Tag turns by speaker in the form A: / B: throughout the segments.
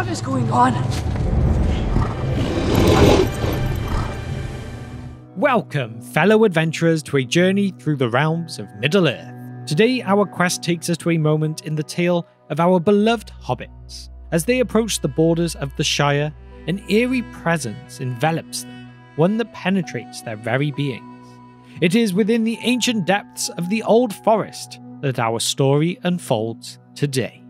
A: What is going on?
B: Welcome, fellow adventurers, to a journey through the realms of Middle Earth. Today, our quest takes us to a moment in the tale of our beloved hobbits. As they approach the borders of the Shire, an eerie presence envelops them, one that penetrates their very beings. It is within the ancient depths of the Old Forest that our story unfolds today.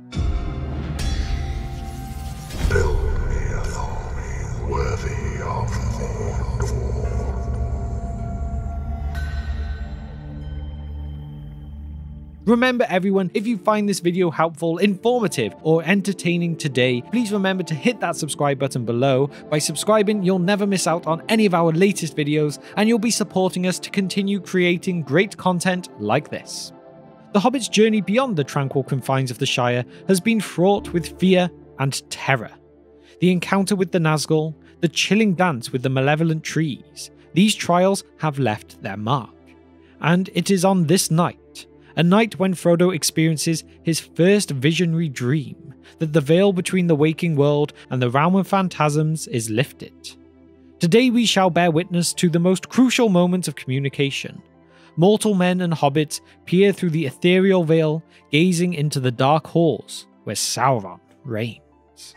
B: Remember everyone, if you find this video helpful, informative, or entertaining today, please remember to hit that subscribe button below. By subscribing, you'll never miss out on any of our latest videos, and you'll be supporting us to continue creating great content like this. The Hobbit's journey beyond the tranquil confines of the Shire has been fraught with fear and terror. The encounter with the Nazgul, the chilling dance with the malevolent trees, these trials have left their mark. And it is on this night, a night when Frodo experiences his first visionary dream, that the veil between the waking world and the realm of phantasms is lifted. Today we shall bear witness to the most crucial moment of communication. Mortal men and hobbits peer through the ethereal veil, gazing into the dark halls where Sauron reigns.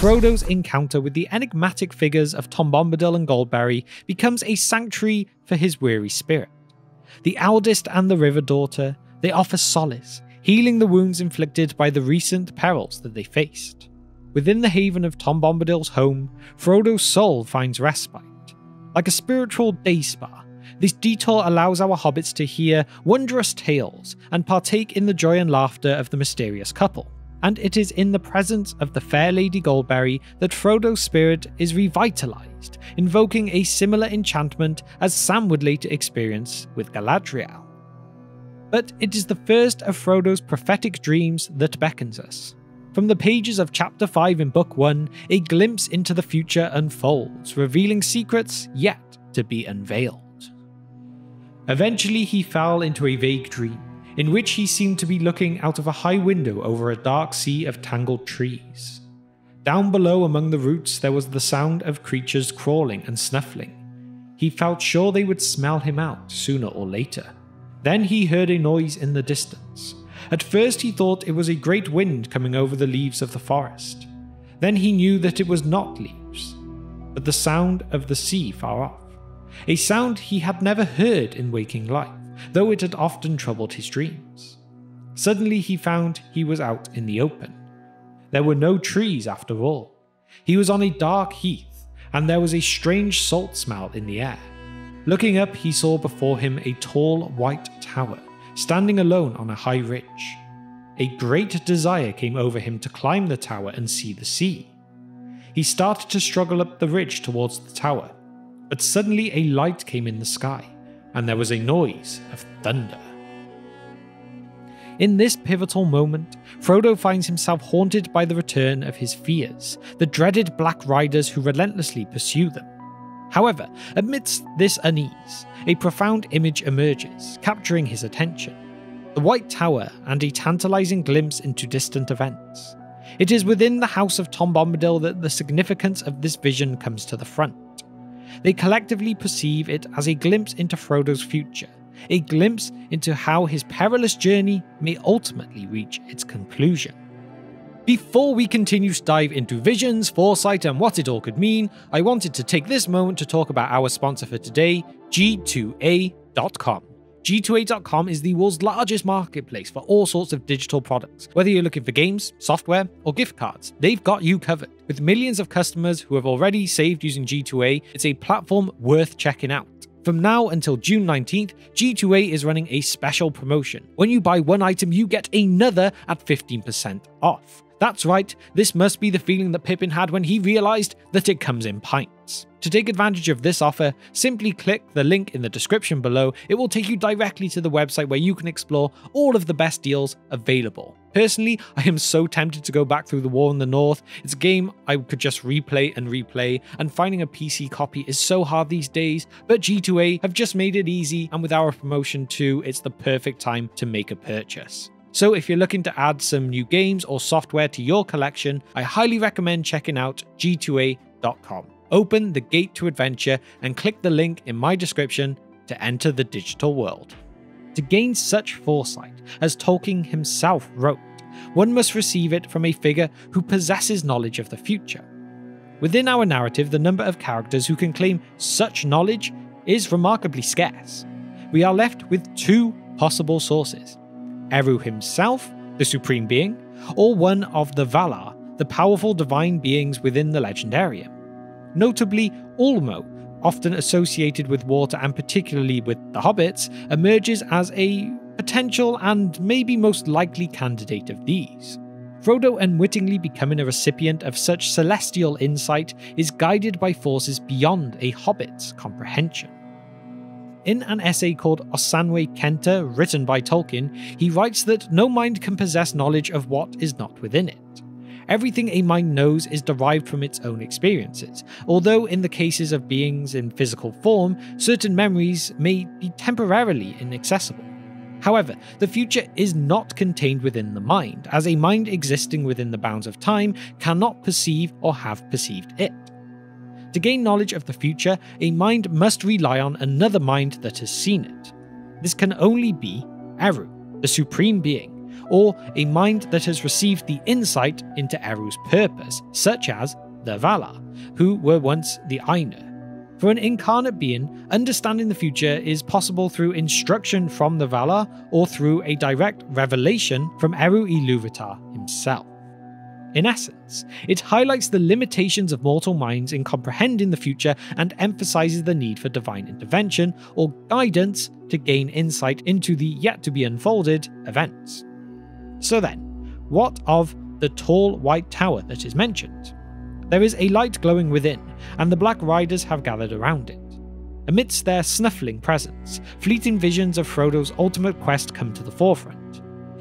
B: Frodo's encounter with the enigmatic figures of Tom Bombadil and Goldberry becomes a sanctuary for his weary spirit. The eldest and the River Daughter, they offer solace, healing the wounds inflicted by the recent perils that they faced. Within the haven of Tom Bombadil's home, Frodo's soul finds respite. Like a spiritual day spa, this detour allows our hobbits to hear wondrous tales and partake in the joy and laughter of the mysterious couple and it is in the presence of the fair Lady Goldberry that Frodo's spirit is revitalized, invoking a similar enchantment as Sam would later experience with Galadriel. But it is the first of Frodo's prophetic dreams that beckons us. From the pages of Chapter 5 in Book 1, a glimpse into the future unfolds, revealing secrets yet to be unveiled. Eventually, he fell into a vague dream in which he seemed to be looking out of a high window over a dark sea of tangled trees. Down below among the roots there was the sound of creatures crawling and snuffling. He felt sure they would smell him out sooner or later. Then he heard a noise in the distance. At first he thought it was a great wind coming over the leaves of the forest. Then he knew that it was not leaves, but the sound of the sea far off. A sound he had never heard in waking life though it had often troubled his dreams. Suddenly he found he was out in the open. There were no trees after all. He was on a dark heath, and there was a strange salt smell in the air. Looking up, he saw before him a tall white tower, standing alone on a high ridge. A great desire came over him to climb the tower and see the sea. He started to struggle up the ridge towards the tower, but suddenly a light came in the sky and there was a noise of thunder. In this pivotal moment, Frodo finds himself haunted by the return of his fears, the dreaded Black Riders who relentlessly pursue them. However, amidst this unease, a profound image emerges, capturing his attention the White Tower and a tantalizing glimpse into distant events. It is within the House of Tom Bombadil that the significance of this vision comes to the front. They collectively perceive it as a glimpse into Frodo's future, a glimpse into how his perilous journey may ultimately reach its conclusion. Before we continue to dive into visions, foresight, and what it all could mean, I wanted to take this moment to talk about our sponsor for today, G2A.com. G2A.com is the world's largest marketplace for all sorts of digital products. Whether you're looking for games, software, or gift cards, they've got you covered. With millions of customers who have already saved using G2A, it's a platform worth checking out. From now until June 19th, G2A is running a special promotion. When you buy one item, you get another at 15% off. That's right, this must be the feeling that Pippin had when he realised that it comes in pints. To take advantage of this offer, simply click the link in the description below. It will take you directly to the website where you can explore all of the best deals available. Personally, I am so tempted to go back through the War in the North. It's a game I could just replay and replay, and finding a PC copy is so hard these days, but G2A have just made it easy, and with our promotion too, it's the perfect time to make a purchase. So, if you're looking to add some new games or software to your collection, I highly recommend checking out g2a.com. Open the gate to adventure and click the link in my description to enter the digital world. To gain such foresight, as Tolkien himself wrote, one must receive it from a figure who possesses knowledge of the future. Within our narrative, the number of characters who can claim such knowledge is remarkably scarce. We are left with two possible sources Eru himself, the Supreme Being, or one of the Valar, the powerful divine beings within the Legendarium. Notably, Ulmo, often associated with water and particularly with the hobbits, emerges as a potential and maybe most likely candidate of these. Frodo unwittingly becoming a recipient of such celestial insight is guided by forces beyond a hobbit's comprehension. In an essay called Ósanwe-kenta, written by Tolkien, he writes that no mind can possess knowledge of what is not within it. Everything a mind knows is derived from its own experiences, although in the cases of beings in physical form, certain memories may be temporarily inaccessible. However, the future is not contained within the mind, as a mind existing within the bounds of time cannot perceive or have perceived it. To gain knowledge of the future, a mind must rely on another mind that has seen it. This can only be Eru, the supreme being, or a mind that has received the insight into Eru's purpose, such as the Valar, who were once the Ainur. For an incarnate being, understanding the future is possible through instruction from the Valar or through a direct revelation from Eru Iluvatar himself. In essence, it highlights the limitations of mortal minds in comprehending the future and emphasizes the need for divine intervention or guidance to gain insight into the yet to be unfolded events. So then, what of the tall white tower that is mentioned? There is a light glowing within, and the Black Riders have gathered around it. Amidst their snuffling presence, fleeting visions of Frodo's ultimate quest come to the forefront.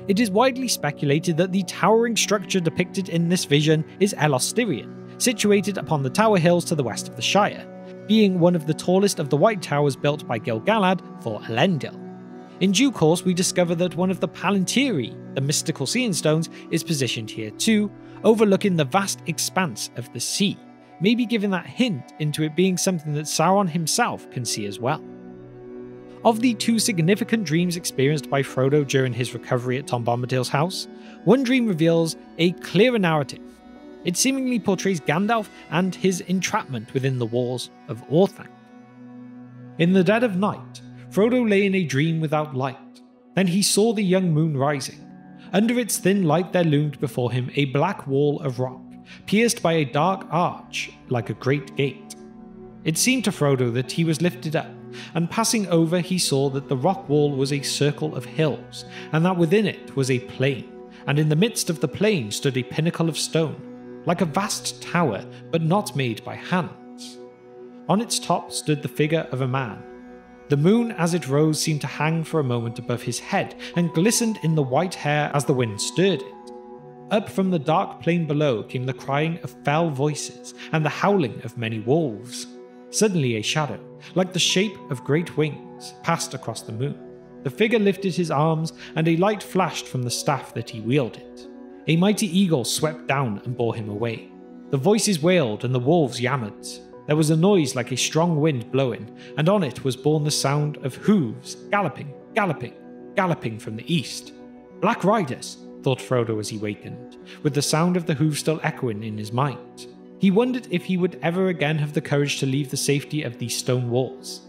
B: It is widely speculated that the towering structure depicted in this vision is Elostirion, situated upon the Tower Hills to the west of the Shire, being one of the tallest of the White Towers built by Gil-galad for Elendil. In due course, we discover that one of the Palantiri, the mystical seeing stones, is positioned here too, overlooking the vast expanse of the sea, maybe giving that hint into it being something that Sauron himself can see as well. Of the two significant dreams experienced by Frodo during his recovery at Tom Bombadil's house, one dream reveals a clearer narrative. It seemingly portrays Gandalf and his entrapment within the walls of Orthanc. In the dead of night, Frodo lay in a dream without light. Then he saw the young moon rising. Under its thin light there loomed before him a black wall of rock, pierced by a dark arch like a great gate. It seemed to Frodo that he was lifted up, and passing over he saw that the rock wall was a circle of hills, and that within it was a plain, and in the midst of the plain stood a pinnacle of stone, like a vast tower, but not made by hands. On its top stood the figure of a man. The moon as it rose seemed to hang for a moment above his head, and glistened in the white hair as the wind stirred it. Up from the dark plain below came the crying of fell voices and the howling of many wolves. Suddenly, a shadow, like the shape of great wings, passed across the moon. The figure lifted his arms, and a light flashed from the staff that he wielded. A mighty eagle swept down and bore him away. The voices wailed, and the wolves yammered. There was a noise like a strong wind blowing, and on it was borne the sound of hooves galloping, galloping, galloping from the east. Black riders, thought Frodo as he wakened, with the sound of the hooves still echoing in his mind. He wondered if he would ever again have the courage to leave the safety of these stone walls.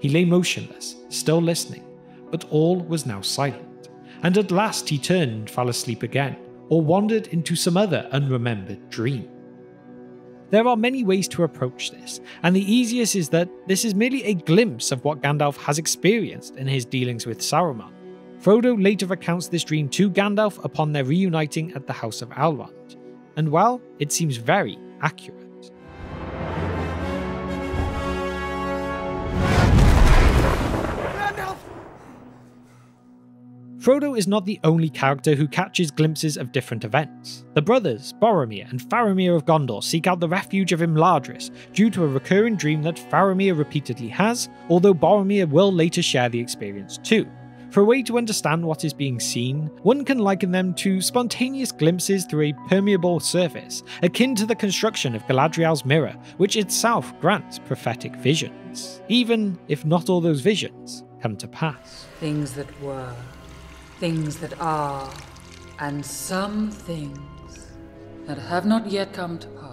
B: He lay motionless, still listening, but all was now silent, and at last he turned and fell asleep again, or wandered into some other unremembered dream. There are many ways to approach this, and the easiest is that this is merely a glimpse of what Gandalf has experienced in his dealings with Saruman. Frodo later recounts this dream to Gandalf upon their reuniting at the House of Elrond, and well, it seems very accurate. Frodo is not the only character who catches glimpses of different events. The brothers, Boromir and Faramir of Gondor, seek out the refuge of Imladris due to a recurring dream that Faramir repeatedly has, although Boromir will later share the experience too. For a way to understand what is being seen, one can liken them to spontaneous glimpses through a permeable surface, akin to the construction of Galadriel's mirror, which itself grants prophetic visions, even if not all those visions come to pass.
A: Things that were things that are, and some things that have not yet come to pass.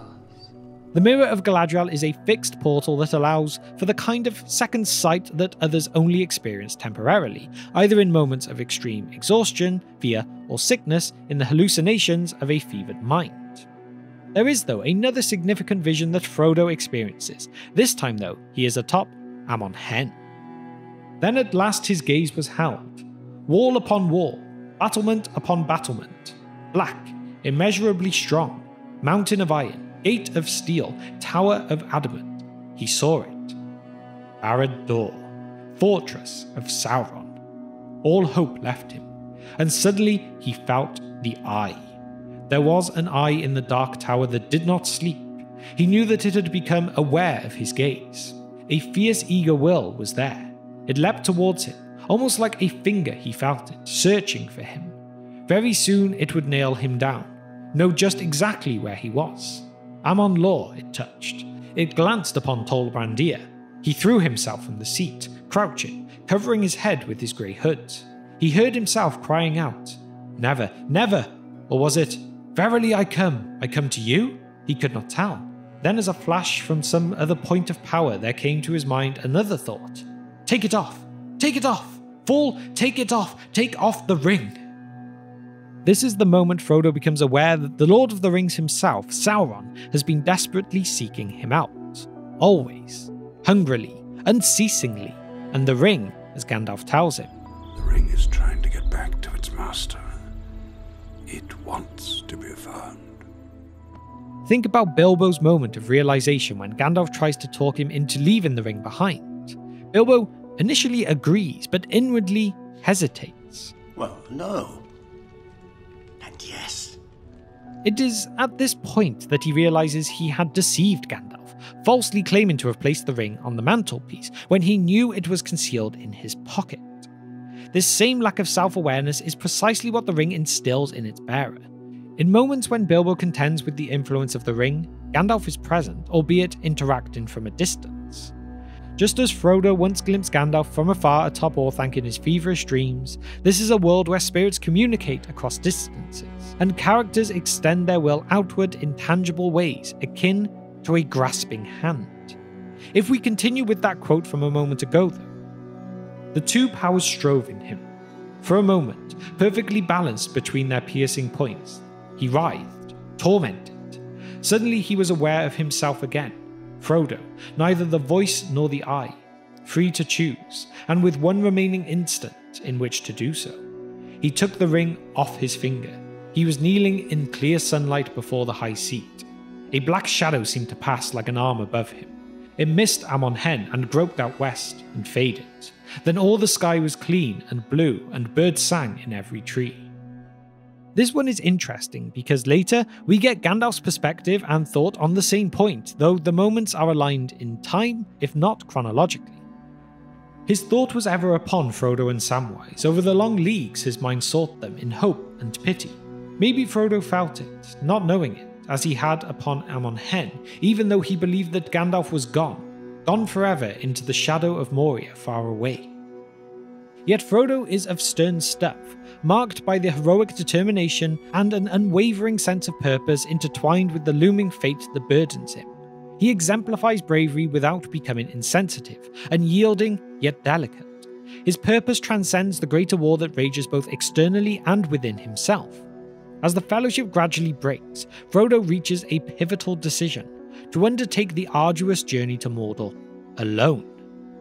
B: The Mirror of Galadriel is a fixed portal that allows for the kind of second sight that others only experience temporarily, either in moments of extreme exhaustion, fear, or sickness in the hallucinations of a fevered mind. There is, though, another significant vision that Frodo experiences. This time, though, he is atop Amon Hen. Then at last his gaze was held, wall upon wall, battlement upon battlement, black, immeasurably strong, mountain of iron, gate of steel, tower of adamant. He saw it. Barad-dûr, fortress of Sauron. All hope left him, and suddenly he felt the eye. There was an eye in the dark tower that did not sleep. He knew that it had become aware of his gaze. A fierce, eager will was there. It leapt towards him, Almost like a finger, he felt it, searching for him. Very soon it would nail him down, know just exactly where he was. Amon Lhaw it touched. It glanced upon Tol Brandir. He threw himself from the seat, crouching, covering his head with his grey hood. He heard himself crying out, Never, never! Or was it, Verily I come, I come to you? He could not tell. Then, as a flash from some other point of power, there came to his mind another thought Take it off! Take it off! Fool, take it off. Take off the ring. This is the moment Frodo becomes aware that the Lord of the Rings himself, Sauron, has been desperately seeking him out. Always. Hungrily. Unceasingly. And the ring, as Gandalf tells him.
C: The ring is trying to get back to its master. It wants to be found.
B: Think about Bilbo's moment of realization when Gandalf tries to talk him into leaving the ring behind. Bilbo initially agrees, but inwardly hesitates.
D: Well, no.
B: It is at this point that he realizes he had deceived Gandalf, falsely claiming to have placed the ring on the mantelpiece when he knew it was concealed in his pocket. This same lack of self awareness is precisely what the ring instills in its bearer. In moments when Bilbo contends with the influence of the ring, Gandalf is present, albeit interacting from a distance. Just as Frodo once glimpsed Gandalf from afar atop Orthanc in his feverish dreams, this is a world where spirits communicate across distances, and characters extend their will outward in tangible ways, akin to a grasping hand. If we continue with that quote from a moment ago, though, the two powers strove in him. For a moment, perfectly balanced between their piercing points, he writhed, tormented. Suddenly he was aware of himself again, Frodo, neither the voice nor the eye, free to choose, and with one remaining instant in which to do so. He took the ring off his finger. He was kneeling in clear sunlight before the high seat. A black shadow seemed to pass like an arm above him. It missed Amon Hen and groped out west and faded. Then all the sky was clean and blue, and birds sang in every tree. This one is interesting because later we get Gandalf's perspective and thought on the same point, though the moments are aligned in time, if not chronologically. His thought was ever upon Frodo and Samwise. Over the long leagues, his mind sought them in hope and pity. Maybe Frodo felt it, not knowing it, as he had upon Amon Hen, even though he believed that Gandalf was gone, gone forever into the shadow of Moria far away. Yet Frodo is of stern stuff, marked by the heroic determination and an unwavering sense of purpose intertwined with the looming fate that burdens him. He exemplifies bravery without becoming insensitive, unyielding yet delicate. His purpose transcends the greater war that rages both externally and within himself. As the fellowship gradually breaks, Frodo reaches a pivotal decision to undertake the arduous journey to Mordor alone.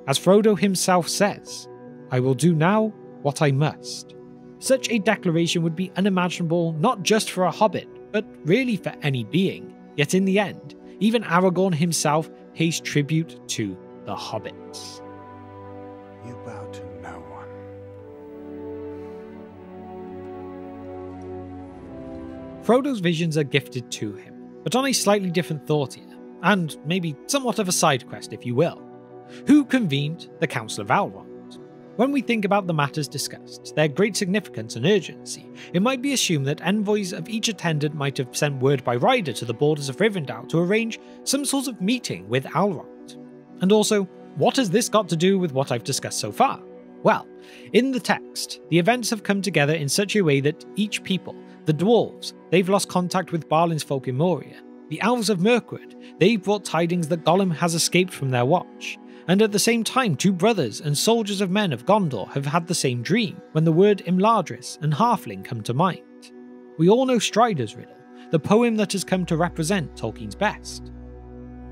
B: As Frodo himself says, I will do now what I must. Such a declaration would be unimaginable not just for a hobbit, but really for any being. Yet in the end, even Aragorn himself pays tribute to the hobbits.
C: You bow to no one.
B: Frodo's visions are gifted to him, but on a slightly different thought here, and maybe somewhat of a side quest, if you will. Who convened the Council of Elrond? When we think about the matters discussed, their great significance and urgency, it might be assumed that envoys of each attendant might have sent word by rider to the borders of Rivendell to arrange some sort of meeting with Elrond. And also, what has this got to do with what I've discussed so far? Well, in the text, the events have come together in such a way that each people, the dwarves, they've lost contact with Balin's folk in Moria. The elves of Mirkwood, they've brought tidings that Gollum has escaped from their watch. And at the same time, two brothers and soldiers of men of Gondor have had the same dream when the word Imladris and Halfling come to mind. We all know Strider's riddle, the poem that has come to represent Tolkien's best.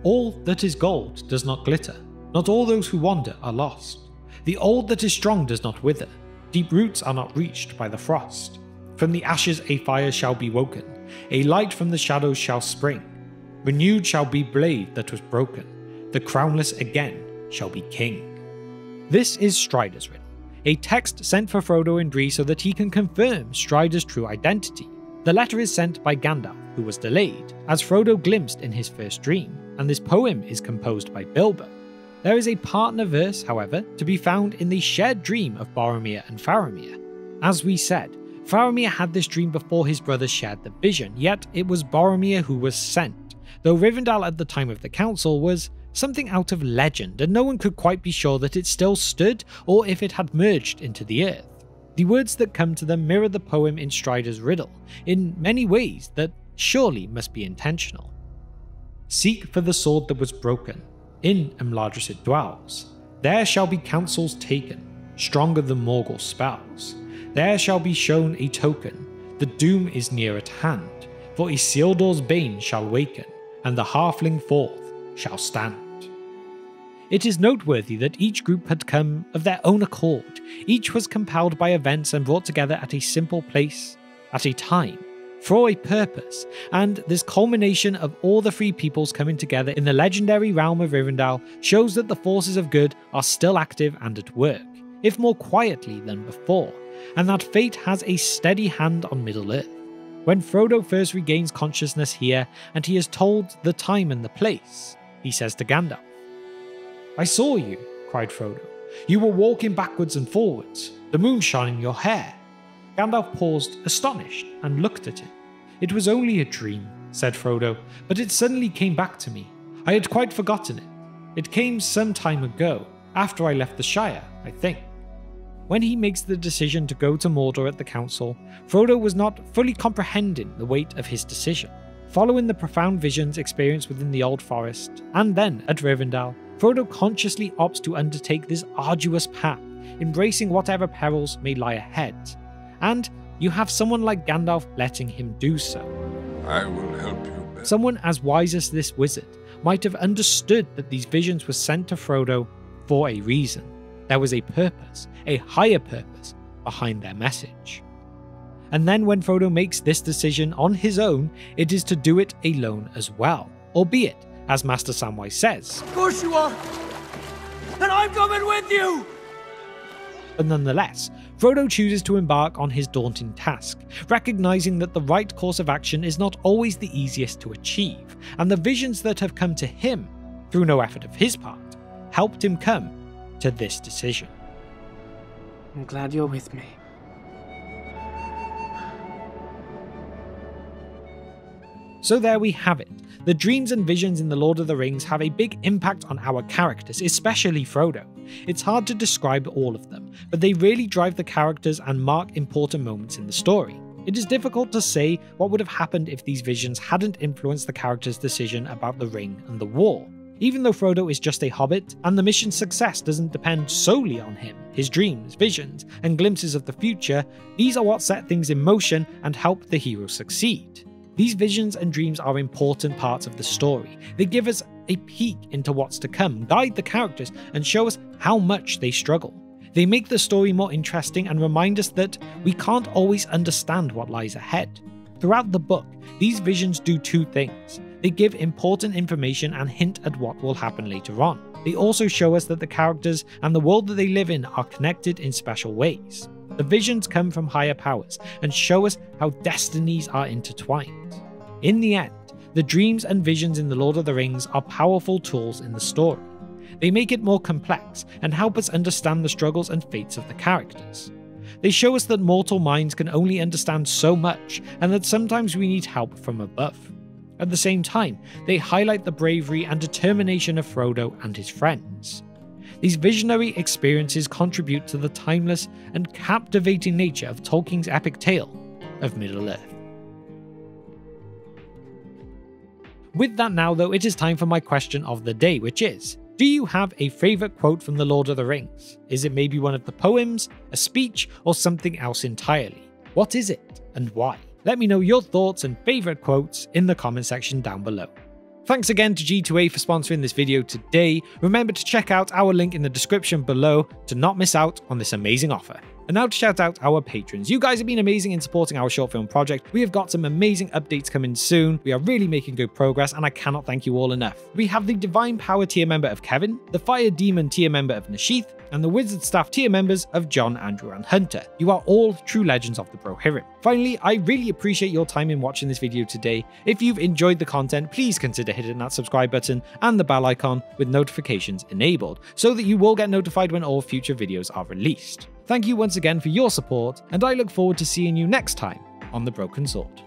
B: All that is gold does not glitter, not all those who wander are lost. The old that is strong does not wither, deep roots are not reached by the frost. From the ashes a fire shall be woken, a light from the shadows shall spring. Renewed shall be blade that was broken, the crownless again shall be king. This is Strider's Riddle, a text sent for Frodo and Bree so that he can confirm Strider's true identity. The letter is sent by Gandalf, who was delayed, as Frodo glimpsed in his first dream, and this poem is composed by Bilbo. There is a partner verse, however, to be found in the shared dream of Boromir and Faramir. As we said, Faramir had this dream before his brothers shared the vision, yet it was Boromir who was sent, though Rivendell at the time of the council was something out of legend, and no one could quite be sure that it still stood or if it had merged into the earth. The words that come to them mirror the poem in Strider's riddle, in many ways that surely must be intentional. Seek for the sword that was broken, in Imladris it dwells. There shall be counsels taken, stronger than Morgul's spells. There shall be shown a token, the doom is near at hand, for Isildur's bane shall waken, and the halfling forth shall stand. It is noteworthy that each group had come of their own accord. Each was compelled by events and brought together at a simple place, at a time, for a purpose, and this culmination of all the free peoples coming together in the legendary realm of Rivendell shows that the forces of good are still active and at work, if more quietly than before, and that fate has a steady hand on Middle Earth. When Frodo first regains consciousness here, and he is told the time and the place, he says to Gandalf, I saw you, cried Frodo. You were walking backwards and forwards, the moon shining your hair. Gandalf paused, astonished, and looked at him. It was only a dream, said Frodo, but it suddenly came back to me. I had quite forgotten it. It came some time ago, after I left the Shire, I think. When he makes the decision to go to Mordor at the council, Frodo was not fully comprehending the weight of his decision. Following the profound visions experienced within the Old Forest, and then at Rivendell, Frodo consciously opts to undertake this arduous path, embracing whatever perils may lie ahead. And you have someone like Gandalf letting him do so.
C: I will help you. Ben.
B: Someone as wise as this wizard might have understood that these visions were sent to Frodo for a reason. There was a purpose, a higher purpose, behind their message. And then when Frodo makes this decision on his own, it is to do it alone as well, albeit, as Master Samwise says,
D: Of course you are. And I'm coming with you.
B: but nonetheless, Frodo chooses to embark on his daunting task, recognizing that the right course of action is not always the easiest to achieve, and the visions that have come to him, through no effort of his part, helped him come to this decision.
E: I'm glad you're with me.
B: So there we have it. The dreams and visions in The Lord of the Rings have a big impact on our characters, especially Frodo. It's hard to describe all of them, but they really drive the characters and mark important moments in the story. It is difficult to say what would have happened if these visions hadn't influenced the character's decision about the ring and the war. Even though Frodo is just a hobbit, and the mission's success doesn't depend solely on him, his dreams, visions, and glimpses of the future, these are what set things in motion and help the hero succeed. These visions and dreams are important parts of the story. They give us a peek into what's to come, guide the characters, and show us how much they struggle. They make the story more interesting and remind us that we can't always understand what lies ahead. Throughout the book, these visions do two things. They give important information and hint at what will happen later on. They also show us that the characters and the world that they live in are connected in special ways. The visions come from higher powers and show us how destinies are intertwined. In the end, the dreams and visions in The Lord of the Rings are powerful tools in the story. They make it more complex and help us understand the struggles and fates of the characters. They show us that mortal minds can only understand so much and that sometimes we need help from above. At the same time, they highlight the bravery and determination of Frodo and his friends. These visionary experiences contribute to the timeless and captivating nature of Tolkien's epic tale of Middle Earth. With that now, though, it is time for my question of the day, which is Do you have a favourite quote from The Lord of the Rings? Is it maybe one of the poems, a speech, or something else entirely? What is it, and why? Let me know your thoughts and favourite quotes in the comment section down below. Thanks again to G2A for sponsoring this video today. Remember to check out our link in the description below to not miss out on this amazing offer. And now to shout out our patrons. You guys have been amazing in supporting our short film project. We have got some amazing updates coming soon. We are really making good progress, and I cannot thank you all enough. We have the Divine Power tier member of Kevin, the Fire Demon tier member of Nashith, and the Wizard Staff tier members of John, Andrew, and Hunter. You are all true legends of the Brohirrim. Finally, I really appreciate your time in watching this video today. If you've enjoyed the content, please consider hitting that subscribe button and the bell icon with notifications enabled, so that you will get notified when all future videos are released. Thank you once again for your support, and I look forward to seeing you next time on The Broken Sword.